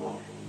more.